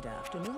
Good afternoon.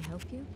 I help you?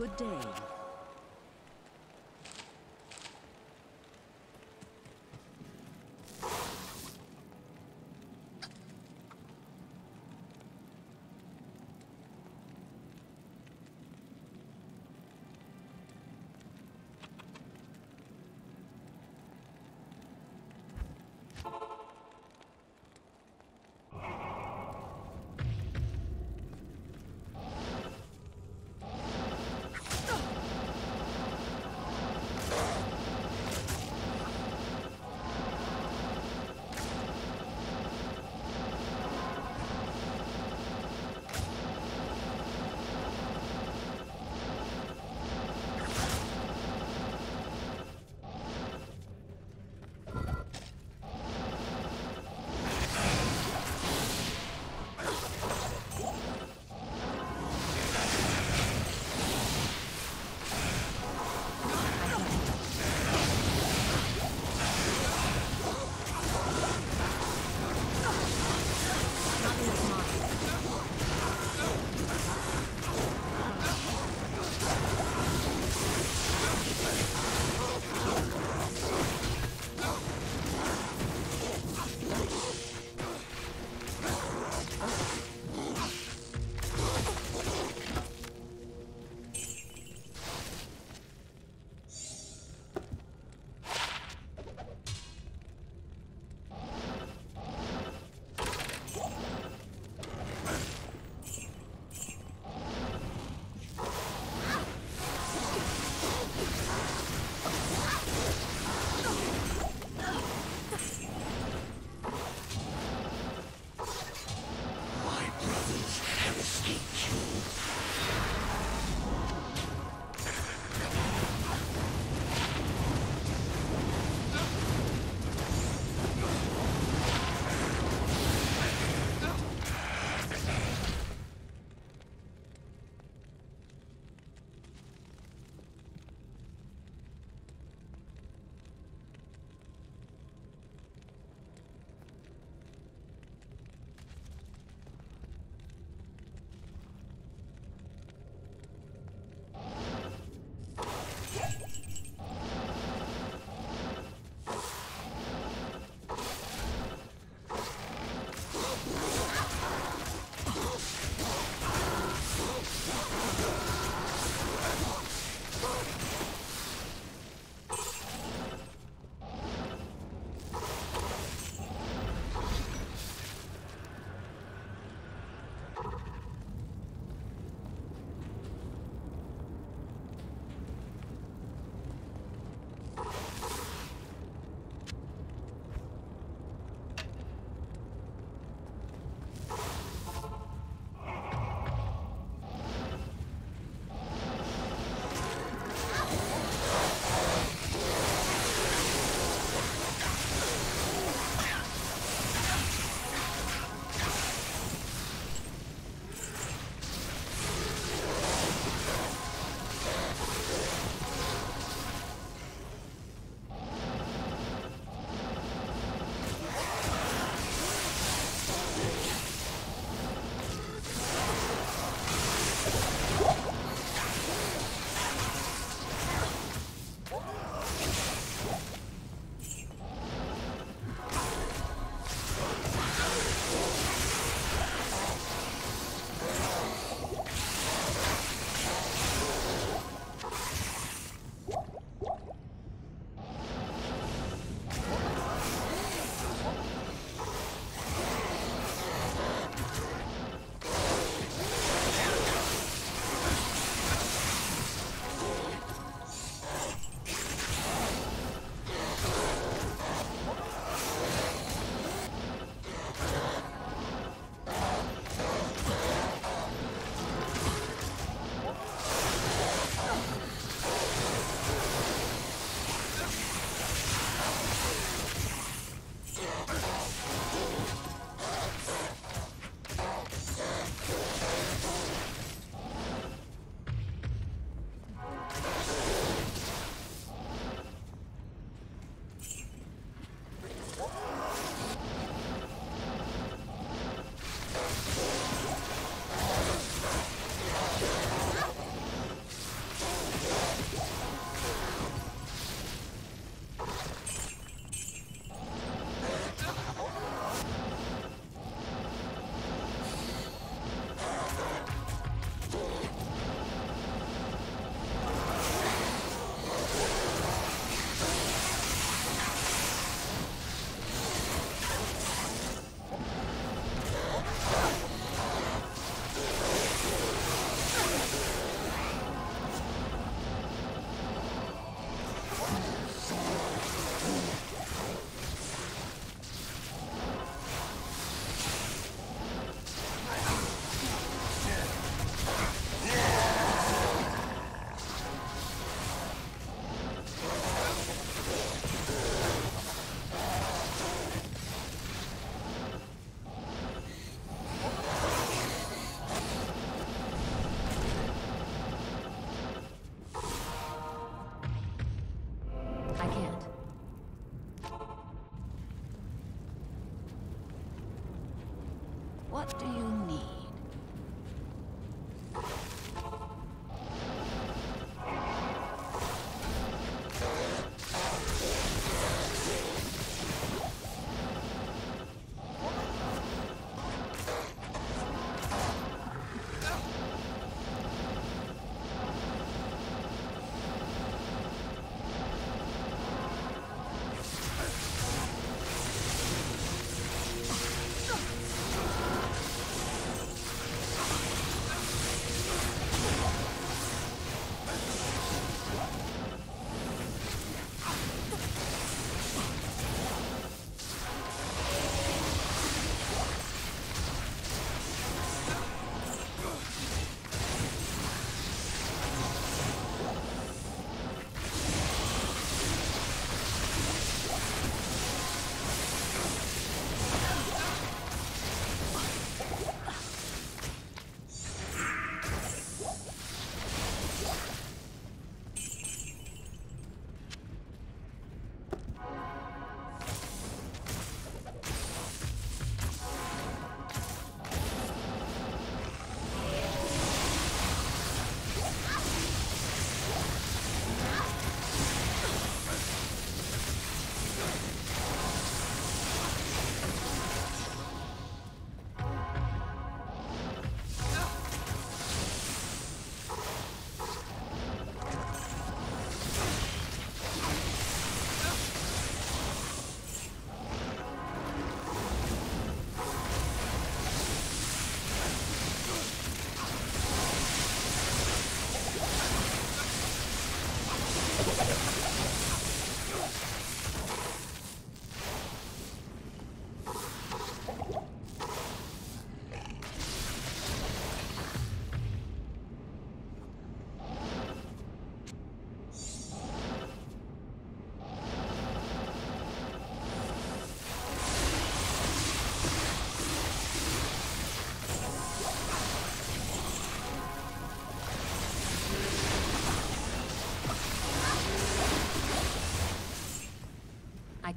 Good day.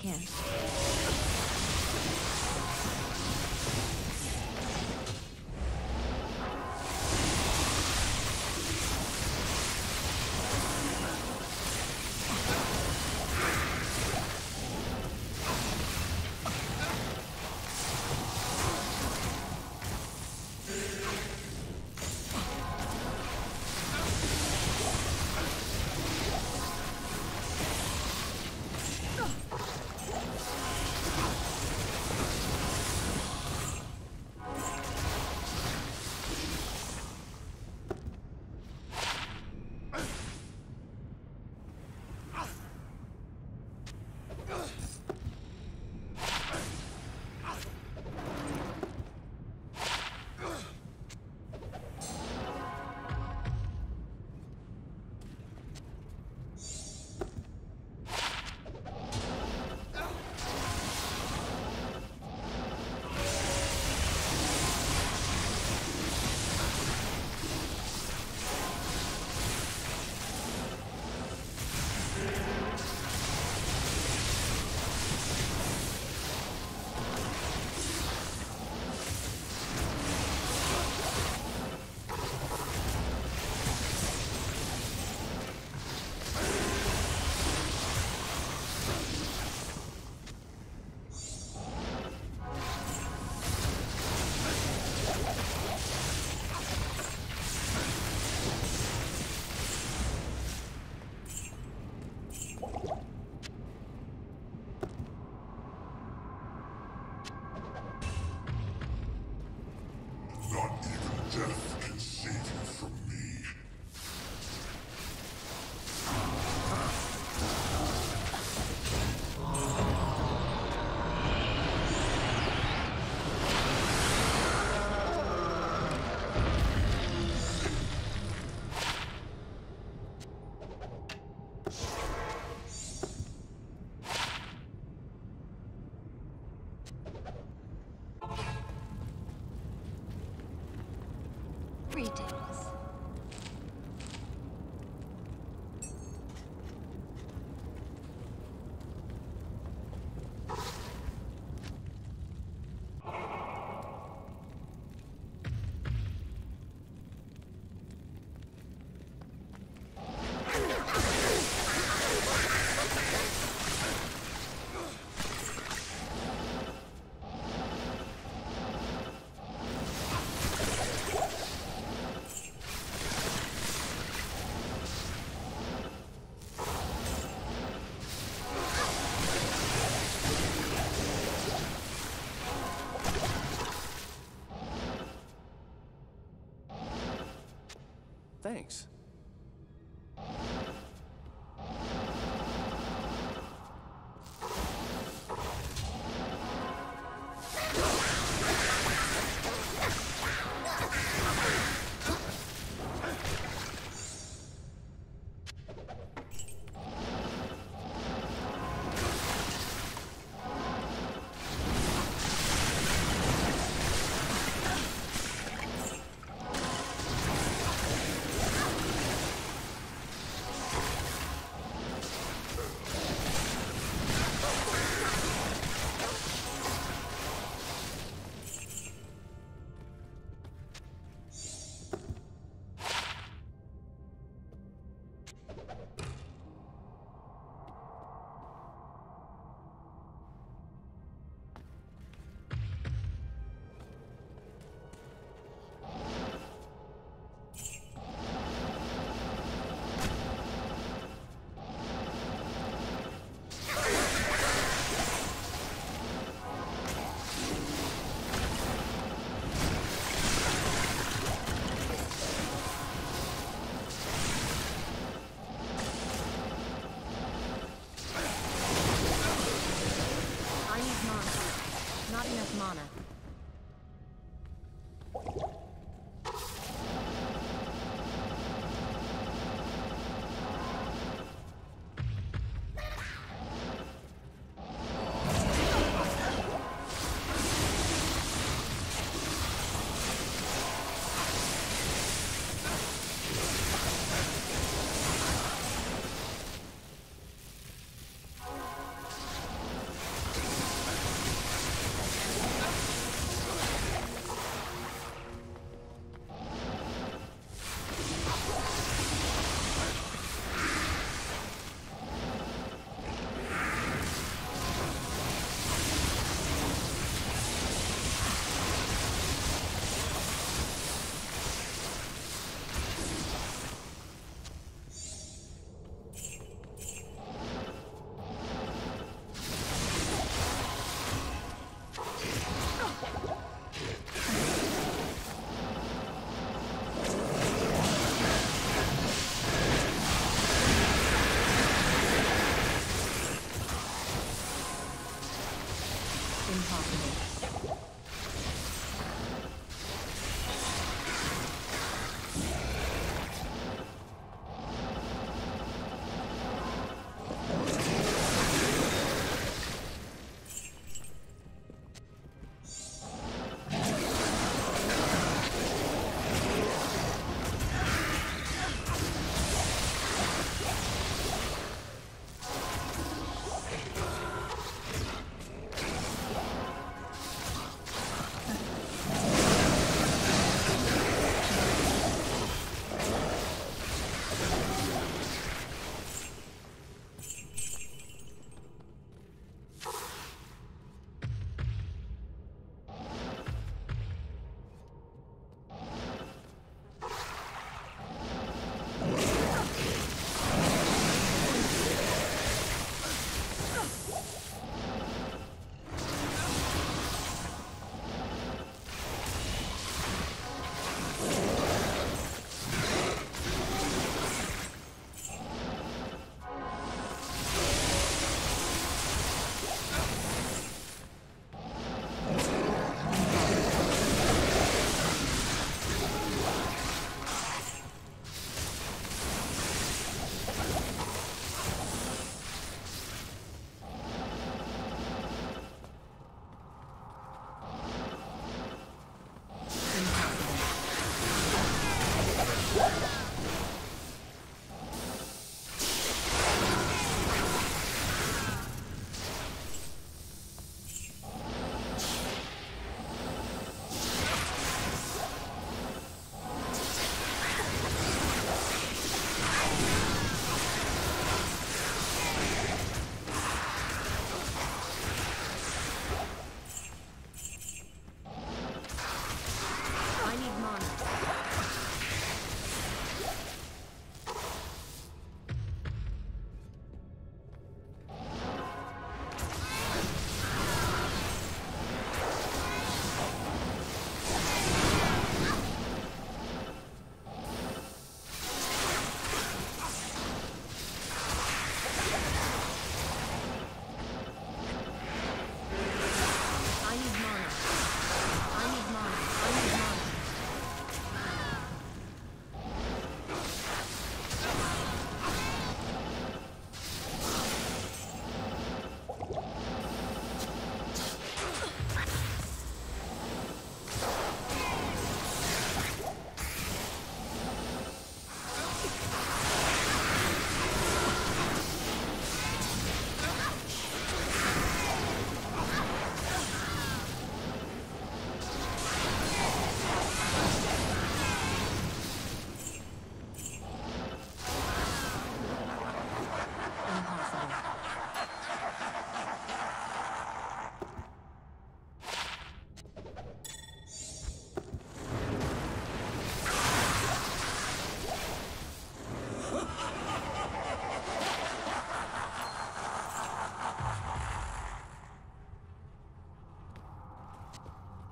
I Thanks.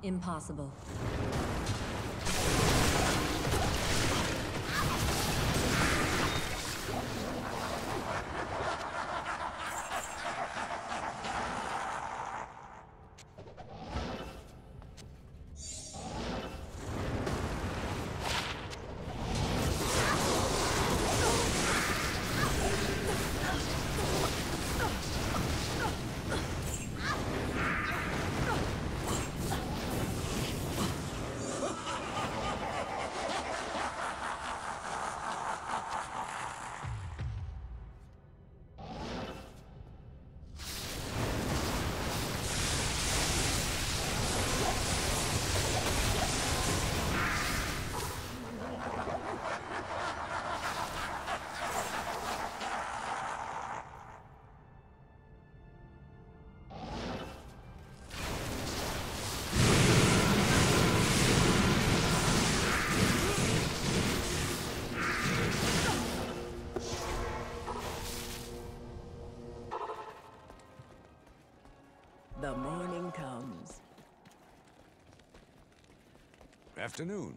Impossible. Afternoon.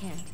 Can't.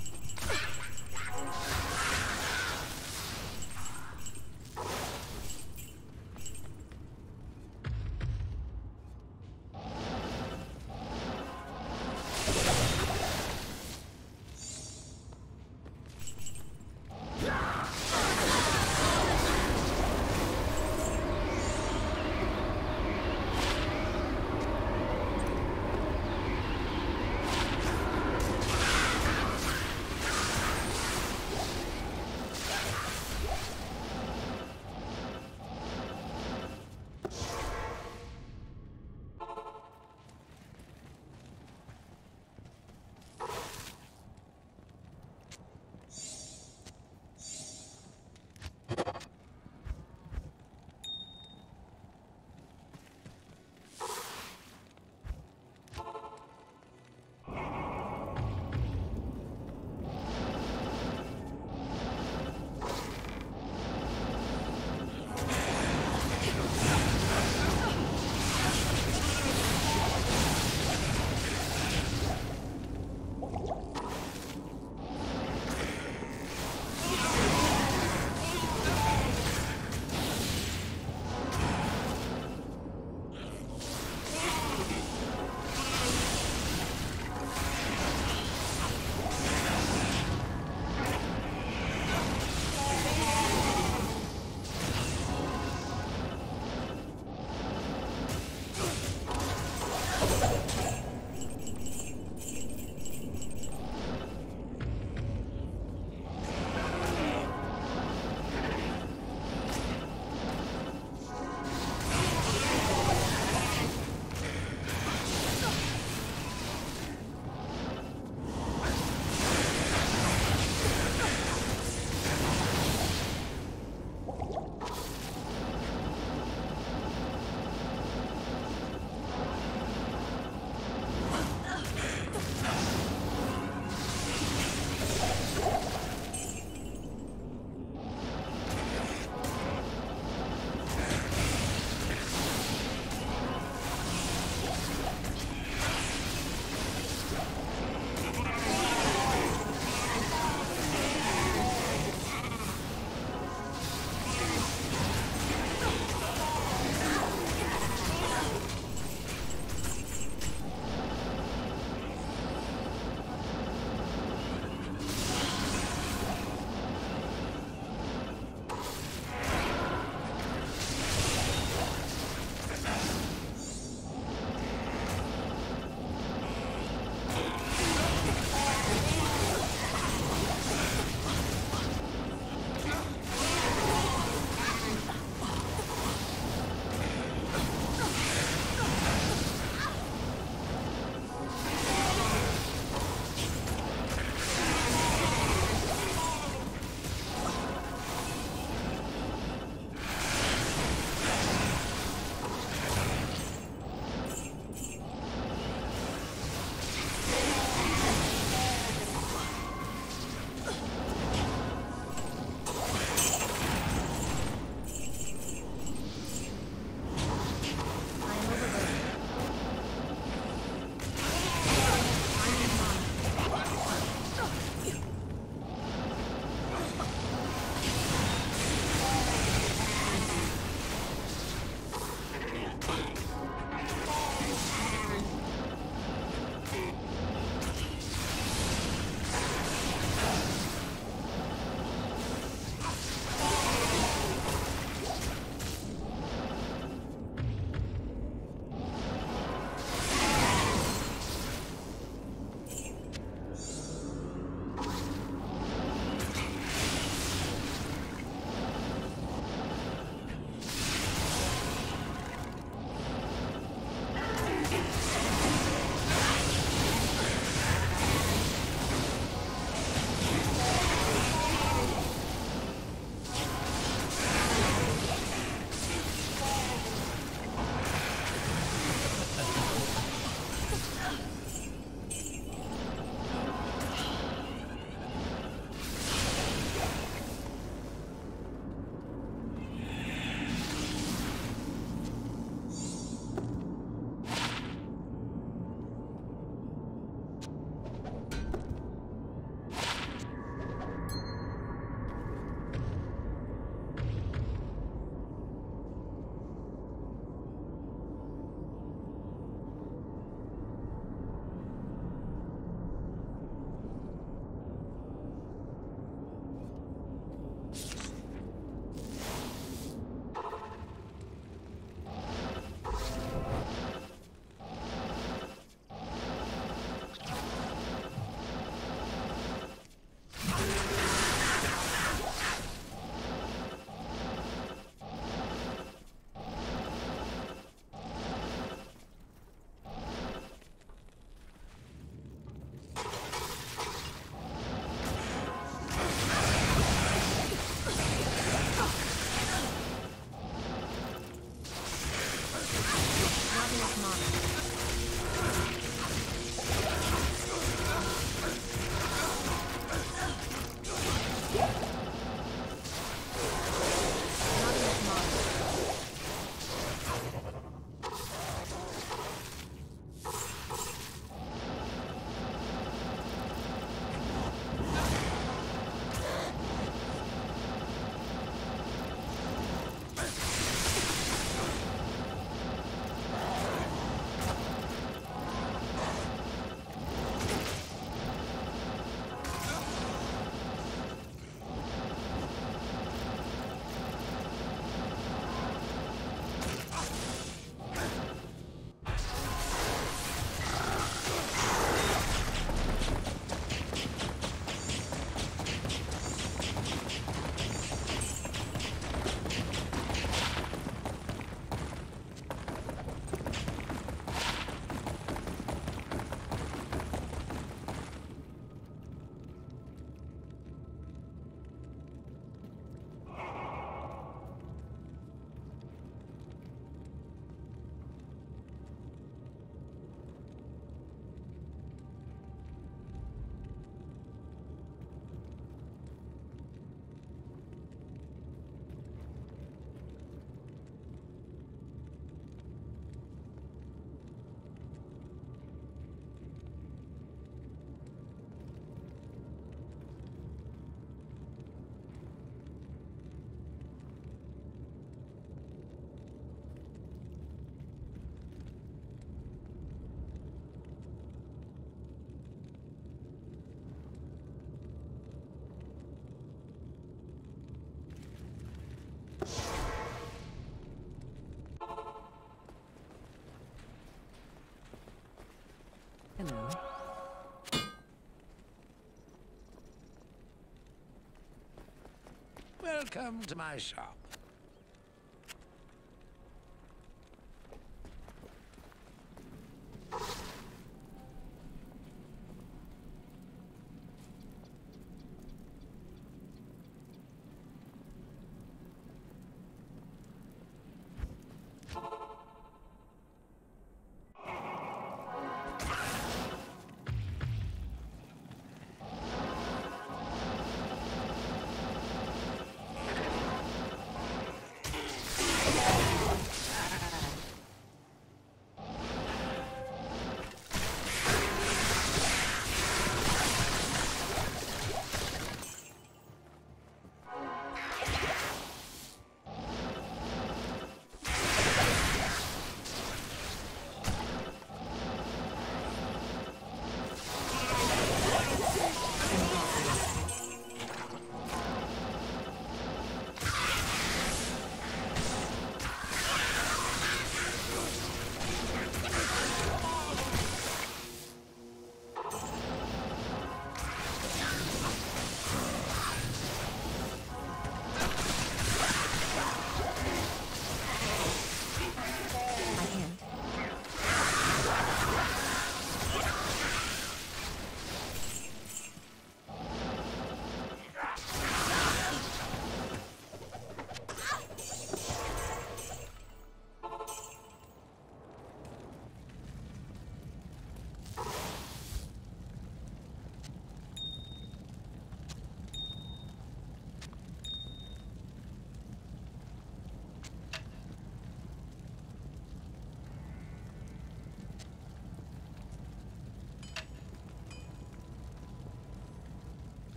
Welcome to my shop.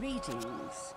Greetings.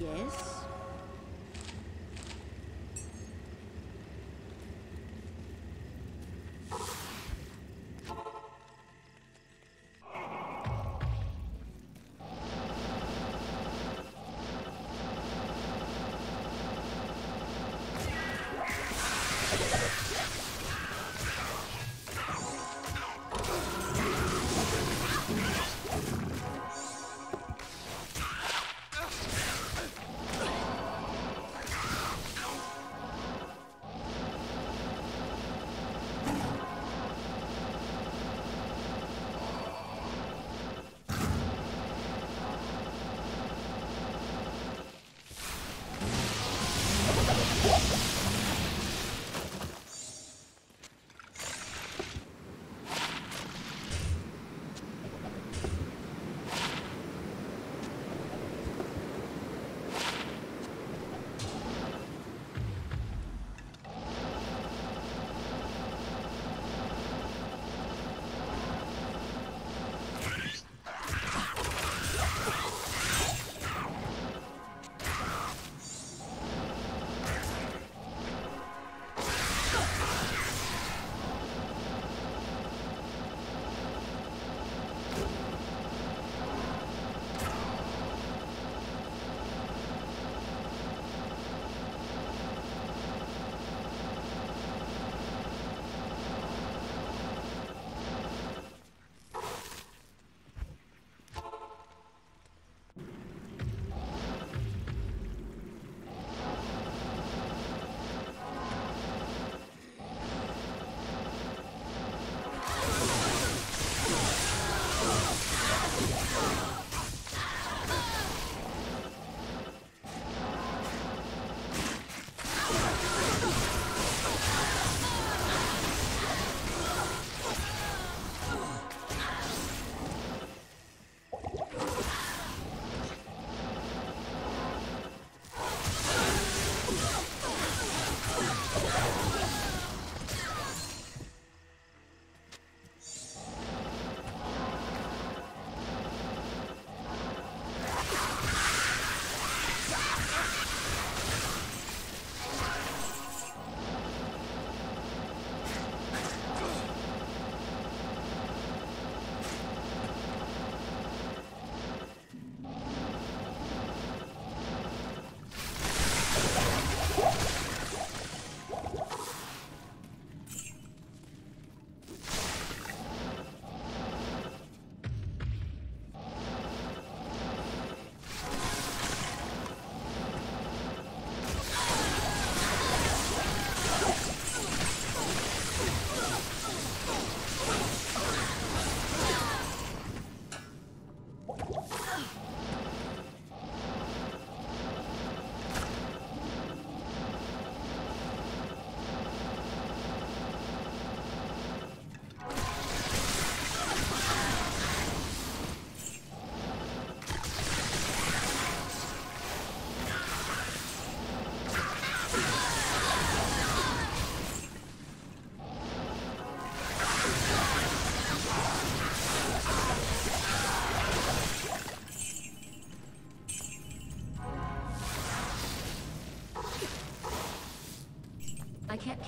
Yes.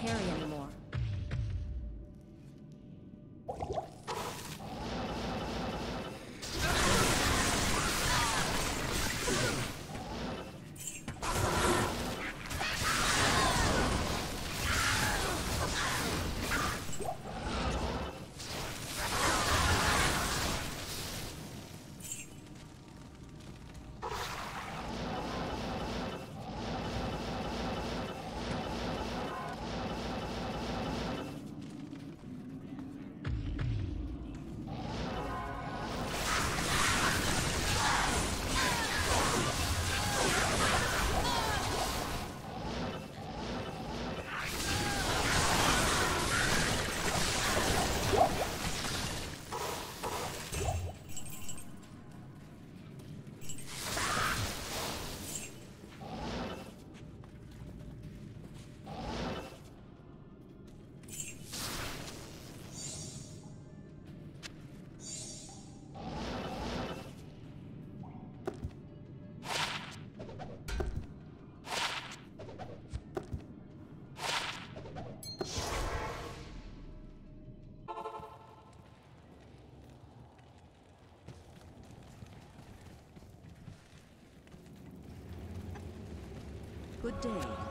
I Good day.